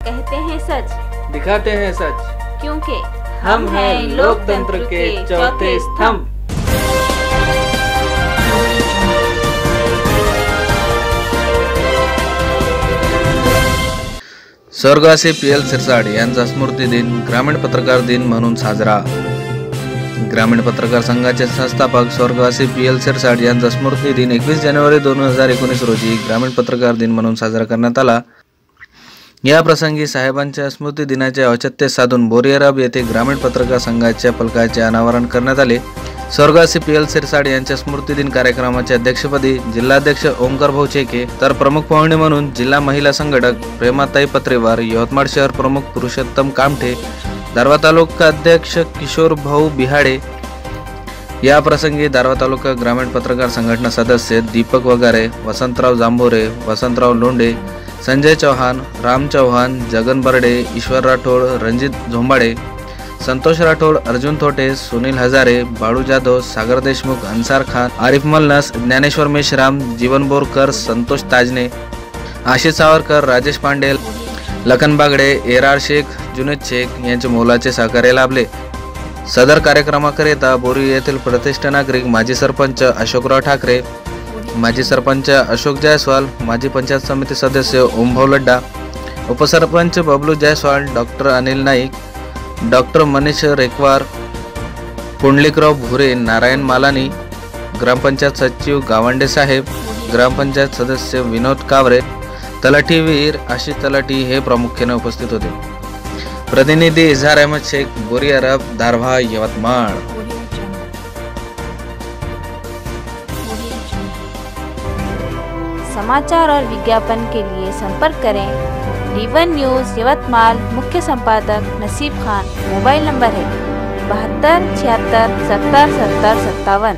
कहते हैं सच। दिखाते हैं सच। क्योंकि हम हैं लोकतंत्र के चौथे स्तंभ। स्वर्गवासी पी एल सिरसाड यांचा स्मृती दिन ग्रामीण पत्रकार दिन म्हणून साजरा. ग्रामीण पत्रकार संघाचे संस्थापक स्वर्गवासी पी एल सिरसाड यांचा स्मृती दिन एकवीस जानेवारी दोन हजार एकोणीस रोजी ग्रामीण पत्रकार दिन म्हणून साजरा करण्यात आला. या प्रसंगी साहेबांच्या स्मृती दिनाचे औचित्य साधून बोरियाराब येथे ग्रामीण पत्रकार संघाच्या फलकाचे अनावरण करण्यात आले. स्वर्गासी पी एल सिरसाड यांच्या स्मृती दिन कार्यक्रमाच्या अध्यक्षपदी जिल्हाध्यक्ष ओंकार भाऊ चेके तर प्रमुख पाहुणे म्हणून जिल्हा महिला संघटक प्रेमाताई पत्रेवार यवतमाळ शहर प्रमुख पुरुषोत्तम कामठे दारवा तालुका अध्यक्ष किशोर भाऊ बिहाडे. या प्रसंगी दारवा तालुका ग्रामीण पत्रकार संघटना सदस्य दीपक वगारे वसंतराव जांभोरे वसंतराव लोंढे संजय चौहान राम चौहान जगन बर्डे ईश्वर राठोड रणजित झोंबाडे संतोष राठोड अर्जुन थोटे सुनील हजारे बाळू जाधव सागर देशमुख अन्सार खान आरिफ मलनस ज्ञानेश्वर मेश्राम जीवन बोरकर संतोष ताजने आशिष सावरकर राजेश पांडेल लखन बागडे एरार शेख जुनेद शेख यांचे मोलाचे सहकार्य लाभले. सदर कार्यक्रमाकरिता बोरी येथील प्रतिष्ठ नागरिक माजी सरपंच अशोकराव ठाकरे माजी सरपंच अशोक जायस्वाल माजी पंचायत समिती सदस्य ओमभाऊ लड्डा उपसरपंच बबलू जायस्वाल डॉक्टर अनिल नाईक डॉक्टर मनीष रेकवार पुंडलिकराव भुरे नारायण मालानी ग्रामपंचायत सचिव गावंडे साहेब ग्रामपंचायत सदस्य विनोद कावरे तलाठी वीर आशिष तलाठी हे प्रामुख्याने उपस्थित होते. प्रतिनिधी इझार अहमद शेख बोरी अरब धारभा यवतमाळ. समाचार और विज्ञापन के लिए संपर्क करें। डीवन न्यूज़ यवतमाल मुख्य संपादक नसीब खान, मोबाइल नंबर है बहत्तर छिहत्तर सत्तर सत्तर सत्तावन।